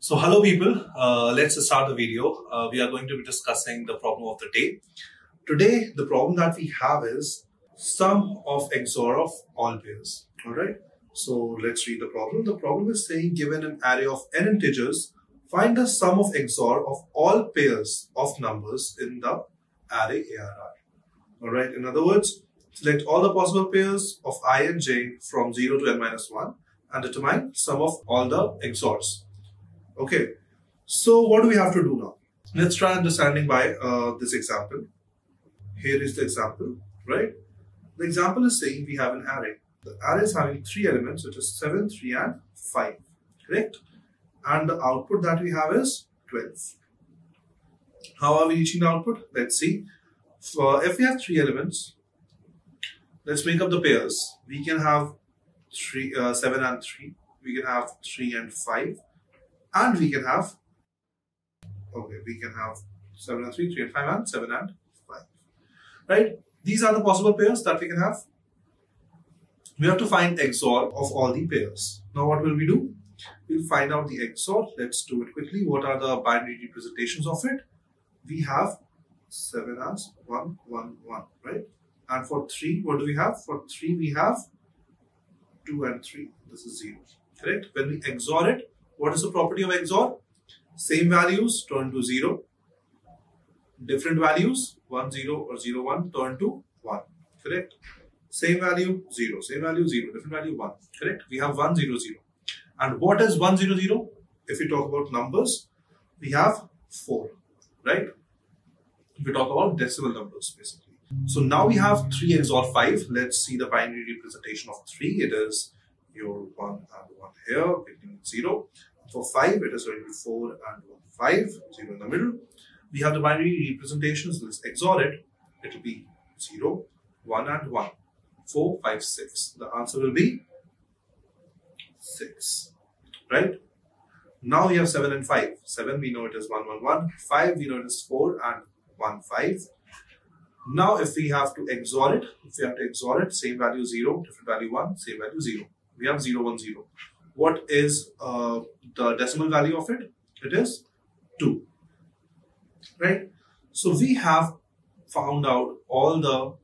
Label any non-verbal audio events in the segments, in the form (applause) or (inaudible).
So hello people, uh, let's start the video. Uh, we are going to be discussing the problem of the day. Today, the problem that we have is sum of XOR of all pairs. Alright, so let's read the problem. The problem is saying given an array of n integers, find the sum of XOR of all pairs of numbers in the array ARR. Alright, in other words, select all the possible pairs of i and j from 0 to n minus 1 and determine sum of all the XORs. Okay, so what do we have to do now? Let's try understanding by uh, this example. Here is the example, right? The example is saying we have an array. The array is having three elements, which is 7, 3 and 5, correct? And the output that we have is 12. How are we reaching the output? Let's see. For if we have three elements, let's make up the pairs. We can have three, uh, 7 and 3. We can have 3 and 5 and we can have okay we can have 7 and 3 3 and 5 and 7 and 5 right? These are the possible pairs that we can have. We have to find XOR of all the pairs. Now what will we do? We'll find out the XOR let's do it quickly. What are the binary representations of it? We have 7 as 1 1 1 right? And for 3 what do we have? For 3 we have 2 and 3 this is 0 correct? When we XOR it what is the property of XOR? Same values turn to 0. Different values 1, 0 or 0, 1 turn to 1. Correct? Same value 0. Same value 0. Different value 1. Correct? We have 1, 0, 0. And what is 1, 0, 0? If we talk about numbers, we have 4. Right? We talk about decimal numbers basically. So now we have 3 XOR 5. Let's see the binary representation of 3. It is your 1 and 1 here, beginning 0. For 5, it is going to be 4 and 1, 5, 0 in the middle. We have the binary representations, let's XOR it. It will be 0, 1 and 1, 4, 5, 6. The answer will be 6, right? Now we have 7 and 5. 7 we know it is 1, 1, 1. 5 we know it is 4 and 1, 5. Now if we have to XOR it, if we have to XOR it, same value 0, different value 1, same value 0. We have 0, 1, 0 what is uh, the decimal value of it? It is 2. Right? So we have found out all the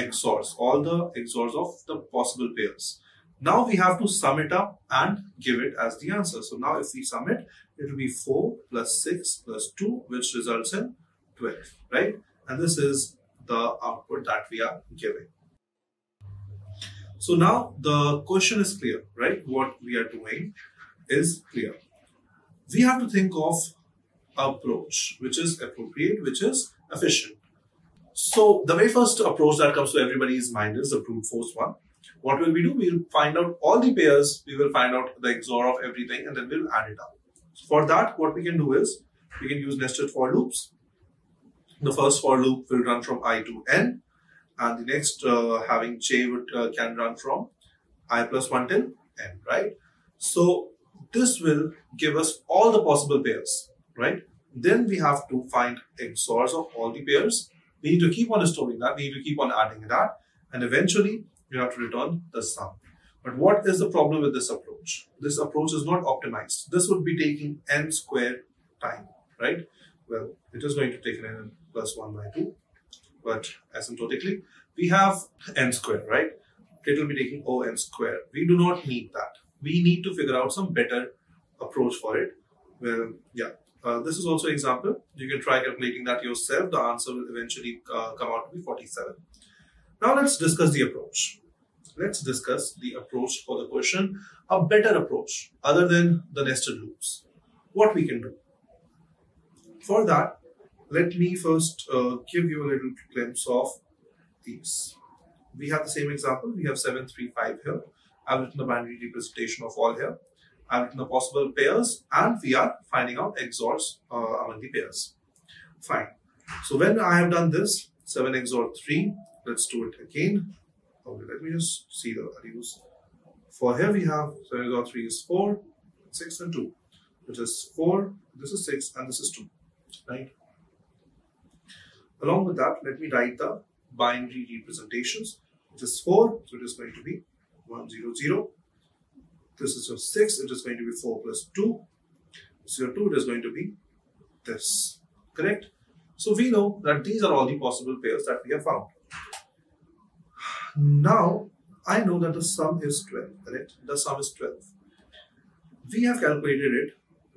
XORs, all the XORs of the possible pairs. Now we have to sum it up and give it as the answer. So now if we sum it, it will be 4 plus 6 plus 2, which results in 12, right? And this is the output that we are giving. So now the question is clear, right? What we are doing is clear. We have to think of approach which is appropriate, which is efficient. So the very first approach that comes to everybody's mind is the brute force one. What will we do? We'll find out all the pairs, we will find out the XOR of everything and then we'll add it up. For that, what we can do is we can use nested for loops. The first for loop will run from i to n and the next uh, having j would, uh, can run from i plus 1 till n, right? So this will give us all the possible pairs, right? Then we have to find XORs of all the pairs. We need to keep on storing that. We need to keep on adding that. And eventually, we have to return the sum. But what is the problem with this approach? This approach is not optimized. This would be taking n squared time, right? Well, it is going to take n plus 1 by 2 but asymptotically, we have n square, right? It will be taking O n square. We do not need that. We need to figure out some better approach for it. Well, yeah, uh, this is also an example. You can try calculating that yourself. The answer will eventually uh, come out to be 47. Now let's discuss the approach. Let's discuss the approach for the question, a better approach other than the nested loops. What we can do. For that, let me first uh, give you a little glimpse of these. We have the same example. We have 735 here. I've written the binary representation of all here. I've written the possible pairs and we are finding out XORs uh, among the pairs. Fine. So when I have done this, 7 XOR 3, let's do it again. Okay, let me just see the values. For here we have 7 XOR 3 is 4, 6 and 2, which is 4, this is 6 and this is 2, right? Along with that, let me write the binary representations. It is 4, so it is going to be 1, 0, 0. This is your 6, it is going to be 4 plus 2. 0.02, it is going to be this. Correct? So we know that these are all the possible pairs that we have found. Now, I know that the sum is 12, correct? The sum is 12. We have calculated it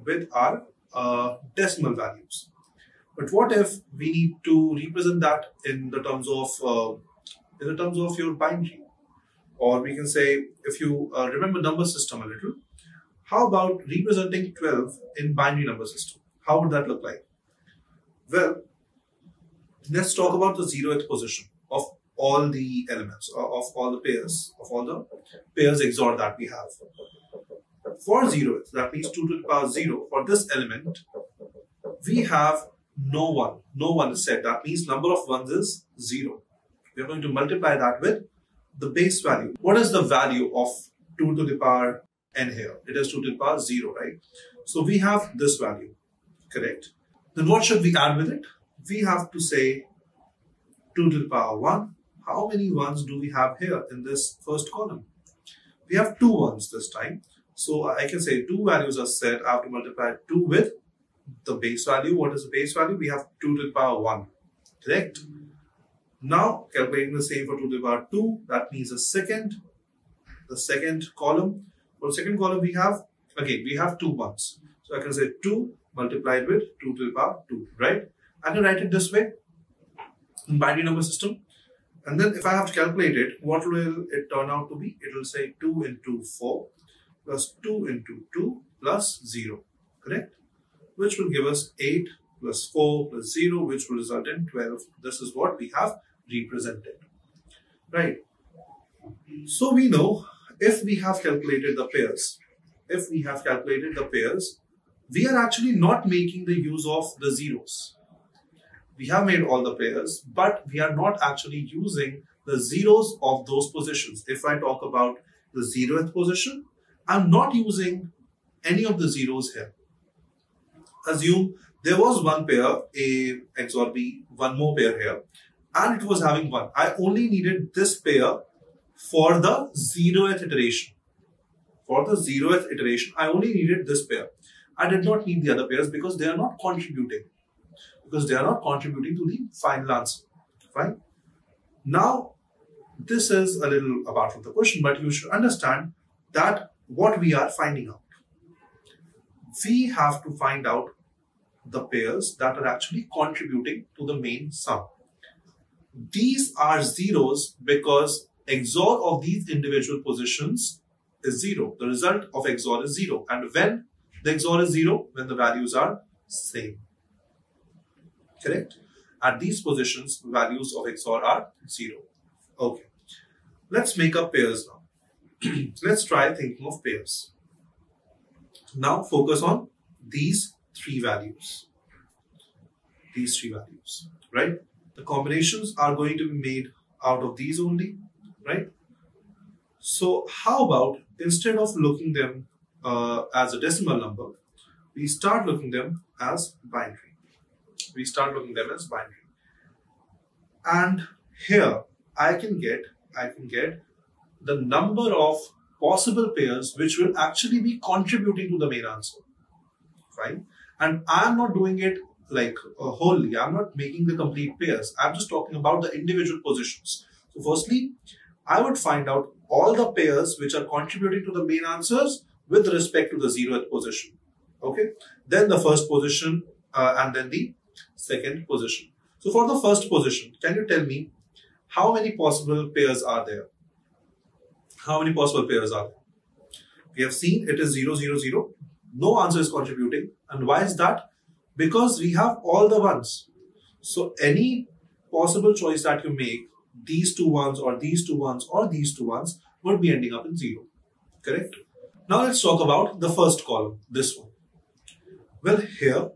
with our uh, decimal values. But what if we need to represent that in the terms of uh, in the terms of your binary? Or we can say, if you uh, remember number system a little, how about representing 12 in binary number system? How would that look like? Well, let's talk about the zeroth position of all the elements, uh, of all the pairs, of all the pairs XOR that we have. For zeroth, that means 2 to the power 0, for this element, we have no one. No one is set. That means number of ones is 0. We are going to multiply that with the base value. What is the value of 2 to the power n here? It is 2 to the power 0, right? So we have this value, correct? Then what should we add with it? We have to say 2 to the power 1. How many ones do we have here in this first column? We have two ones this time. So I can say two values are set. I have to multiply 2 with the base value. What is the base value? We have 2 to the power 1. Correct? Now calculating the same for 2 to the power 2. That means the second, the second column. For the second column we have, again, we have two ones. So I can say 2 multiplied with 2 to the power 2, right? I can write it this way in binary number system. And then if I have to calculate it, what will it turn out to be? It will say 2 into 4 plus 2 into 2 plus 0, correct? Which will give us 8 plus 4 plus 0, which will result in 12. This is what we have represented, right? So we know if we have calculated the pairs, if we have calculated the pairs, we are actually not making the use of the zeros. We have made all the pairs, but we are not actually using the zeros of those positions. If I talk about the zeroth position, I'm not using any of the zeros here. Assume there was one pair, A XOR B, one more pair here, and it was having one. I only needed this pair for the zeroth iteration. For the zeroth iteration, I only needed this pair. I did not need the other pairs because they are not contributing. Because they are not contributing to the final answer. Fine. Now, this is a little apart from the question, but you should understand that what we are finding out. We have to find out the pairs that are actually contributing to the main sum. These are zeros because XOR of these individual positions is zero. The result of XOR is zero. And when the XOR is zero when the values are same. Correct? At these positions, values of XOR are zero. Okay. Let's make up pairs now. (clears throat) Let's try thinking of pairs. Now focus on these three values. These three values, right? The combinations are going to be made out of these only, right? So how about instead of looking them uh, as a decimal number, we start looking them as binary. We start looking them as binary. And here I can get I can get the number of possible pairs which will actually be contributing to the main answer. Fine. And I'm not doing it like uh, wholly. I'm not making the complete pairs. I'm just talking about the individual positions. So firstly, I would find out all the pairs which are contributing to the main answers with respect to the zeroth position. Okay. Then the first position uh, and then the second position. So for the first position, can you tell me how many possible pairs are there? How many possible pairs are there? We have seen it is 0, 0, 0. No answer is contributing. And why is that? Because we have all the ones. So any possible choice that you make, these two ones or these two ones or these two ones would be ending up in 0. Correct? Now let's talk about the first column, this one. Well, here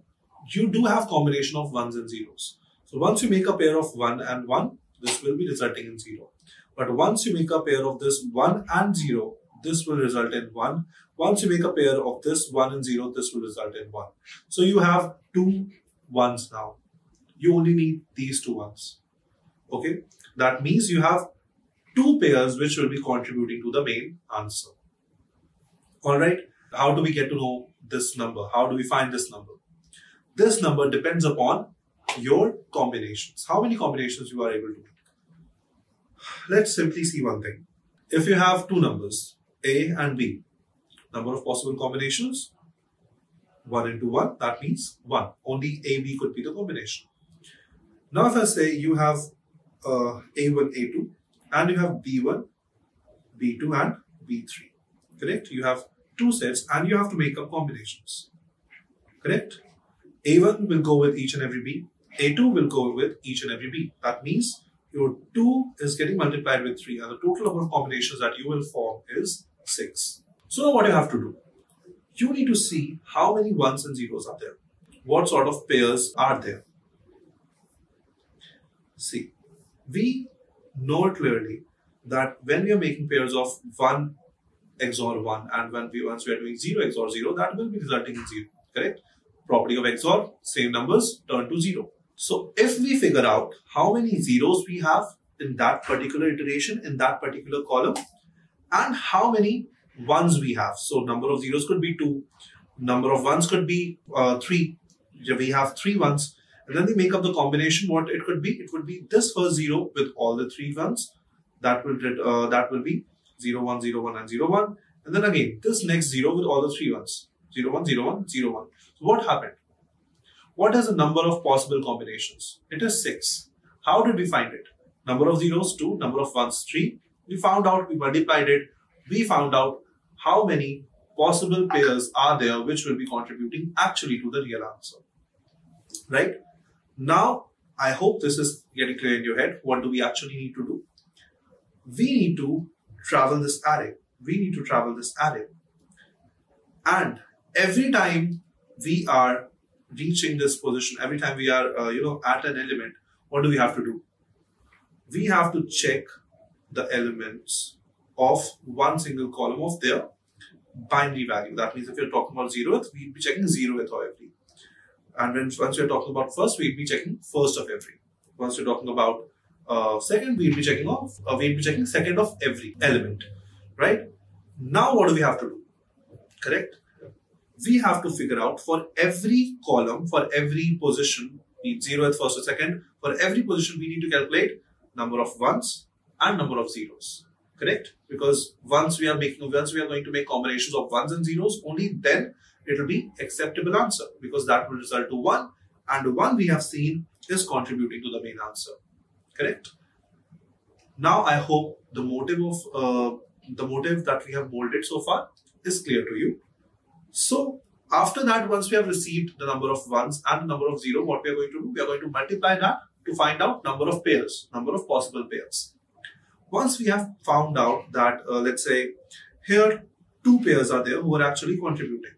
you do have combination of ones and zeros. So once you make a pair of 1 and 1, this will be resulting in 0. But once you make a pair of this 1 and 0, this will result in 1. Once you make a pair of this 1 and 0, this will result in 1. So you have two ones now. You only need these two ones. Okay? That means you have two pairs which will be contributing to the main answer. All right. How do we get to know this number? How do we find this number? This number depends upon your combinations. How many combinations you are able to make. Let's simply see one thing. If you have two numbers, A and B, number of possible combinations, 1 into 1, that means 1. Only AB could be the combination. Now if I say you have uh, A1, A2, and you have B1, B2 and B3, correct? You have two sets and you have to make up combinations, correct? A1 will go with each and every B, A2 will go with each and every B. That means your 2 is getting multiplied with 3 and the total number of combinations that you will form is 6. So now what you have to do? You need to see how many ones and zeros are there. What sort of pairs are there? See, we know clearly that when we are making pairs of 1 XOR 1 and when we once we are doing 0 XOR 0, that will be resulting in 0, correct? Property of XOR, same numbers turn to 0. So if we figure out how many zeros we have in that particular iteration, in that particular column, and how many ones we have. So number of zeros could be 2, number of ones could be uh, 3. We have three ones. And then we make up the combination what it could be. It would be this first zero with all the three ones. That will uh, that will be 0, 1, 0, 1 and 0, 1. And then again, this next zero with all the three ones. 0, 1, 0, 1, 0, 1. So what happened? What is the number of possible combinations? It is 6. How did we find it? Number of zeros, 2. Number of ones, 3. We found out, we multiplied it. We found out how many possible pairs are there which will be contributing actually to the real answer. Right? Now, I hope this is getting clear in your head. What do we actually need to do? We need to travel this array. We need to travel this array. And every time we are reaching this position, every time we are, uh, you know, at an element, what do we have to do? We have to check the elements of one single column of their binary value. That means if you're talking about zeroth, we'd be checking zeroth of every. And when, once we're talking about first, we'd be checking first of every. Once we're talking about uh, second, we'd be checking off, uh, we'd be checking second of every element, right? Now, what do we have to do? Correct? We have to figure out for every column, for every position, be zeroth, first or second, for every position, we need to calculate number of ones and number of zeros correct? Because once we are making, once we are going to make combinations of ones and zeros, only then it will be acceptable answer because that will result to one and one we have seen is contributing to the main answer, correct? Now I hope the motive of uh, the motive that we have molded so far is clear to you. So after that, once we have received the number of ones and number of zero, what we are going to do? We are going to multiply that to find out number of pairs, number of possible pairs. Once we have found out that, uh, let's say, here two pairs are there who are actually contributing,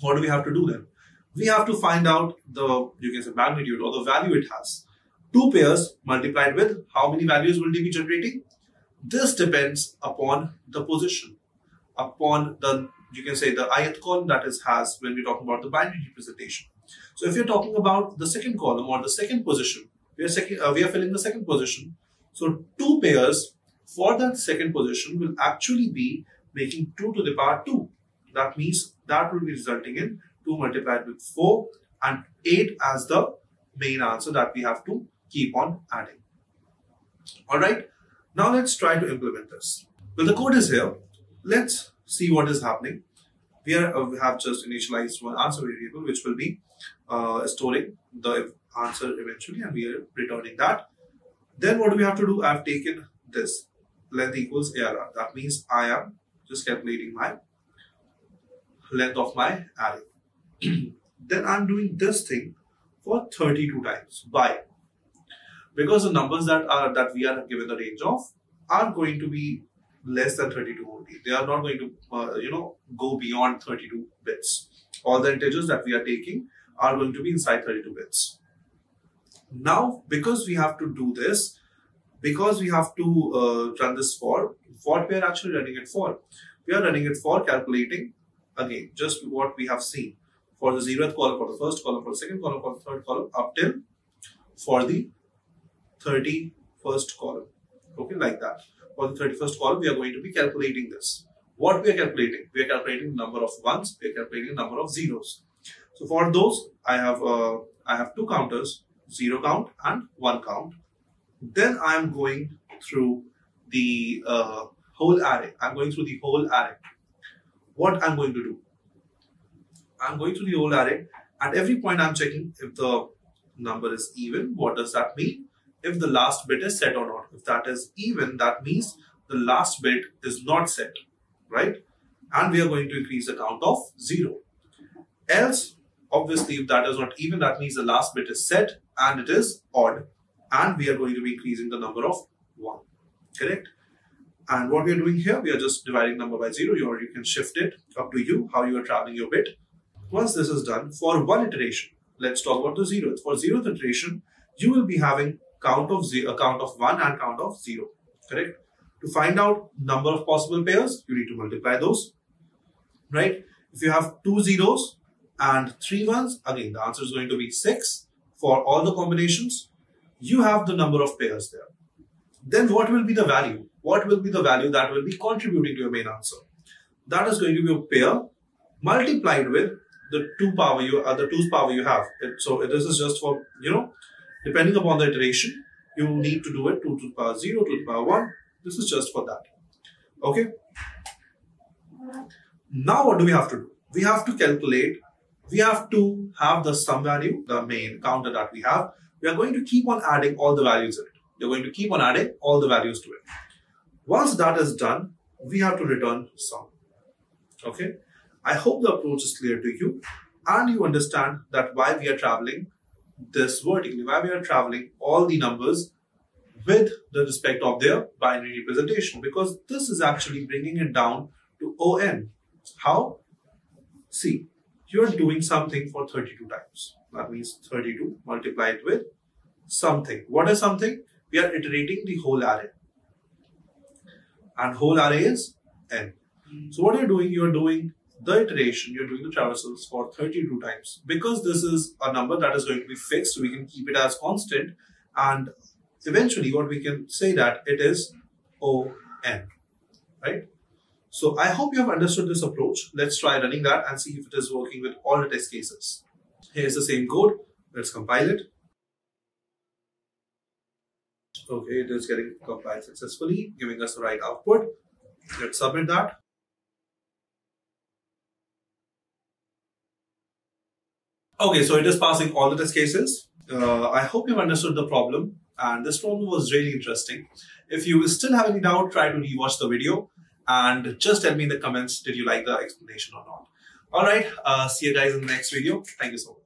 what do we have to do then? We have to find out the, you can say, magnitude or the value it has. Two pairs multiplied with how many values will they be generating? This depends upon the position, upon the, you can say, the ith column that is has when we're talking about the binary representation. So if you're talking about the second column or the second position, we are, uh, we are filling the second position. So two pairs for that second position will actually be making 2 to the power 2. That means that will be resulting in 2 multiplied with 4 and 8 as the main answer that we have to keep on adding. Alright, now let's try to implement this. Well, the code is here. Let's see what is happening. We, are, uh, we have just initialized one answer variable which will be uh, storing the answer eventually and we are returning that. Then what do we have to do? I've taken this length equals ARR. That means I am just calculating my length of my array. (clears throat) then I'm doing this thing for 32 times. Why? Because the numbers that are that we are given the range of are going to be less than 32 only. They are not going to, uh, you know, go beyond 32 bits. All the integers that we are taking are going to be inside 32 bits. Now, because we have to do this, because we have to uh, run this for, what we are actually running it for? We are running it for calculating, again, just what we have seen for the zeroth column, for the first column, for the second column, for the third column, up till for the 31st column. Okay, like that. For the 31st column, we are going to be calculating this. What we are calculating? We are calculating number of ones. We are calculating number of zeros. So for those, I have uh, I have two counters, zero count and one count. Then I am going through the uh, whole array. I'm going through the whole array. What I'm going to do? I'm going through the whole array. At every point, I'm checking if the number is even. What does that mean? If the last bit is set or not. If that is even, that means the last bit is not set, right? And we are going to increase the count of zero. Else, obviously, if that is not even, that means the last bit is set and it is odd. And we are going to be increasing the number of one, correct? And what we are doing here, we are just dividing number by zero, or you can shift it up to you, how you are traveling your bit. Once this is done, for one iteration, let's talk about the zeroth. For zeroth iteration, you will be having count of zero, uh, count of one and count of zero, correct? To find out number of possible pairs, you need to multiply those, right? If you have two zeros and three ones, again, the answer is going to be six for all the combinations. You have the number of pairs there. Then what will be the value? What will be the value that will be contributing to your main answer? That is going to be a pair multiplied with the two power you uh, the two's power you have. It, so this is just for you know, depending upon the iteration, you need to do it two to the power zero, two to the power one. This is just for that. Okay. Now what do we have to do? We have to calculate. We have to have the sum value, the main counter that we have. We are going to keep on adding all the values in it. You're going to keep on adding all the values to it. Once that is done, we have to return sum. Okay. I hope the approach is clear to you and you understand that why we are traveling this vertically, why we are traveling all the numbers with the respect of their binary representation because this is actually bringing it down to ON. How? See, you're doing something for 32 times. That means 32 multiplied with something. What is something? We are iterating the whole array. And whole array is n. So what you're doing, you're doing the iteration, you're doing the traversals for 32 times. Because this is a number that is going to be fixed, we can keep it as constant. And eventually what we can say that it is ON, right? So I hope you have understood this approach. Let's try running that and see if it is working with all the test cases. Here's the same code. Let's compile it. Okay, it is getting compiled successfully, giving us the right output. Let's submit that. Okay, so it is passing all the test cases. Uh, I hope you've understood the problem and this problem was really interesting. If you still have any doubt, try to rewatch the video and just tell me in the comments, did you like the explanation or not? Alright, uh, see you guys in the next video. Thank you so much.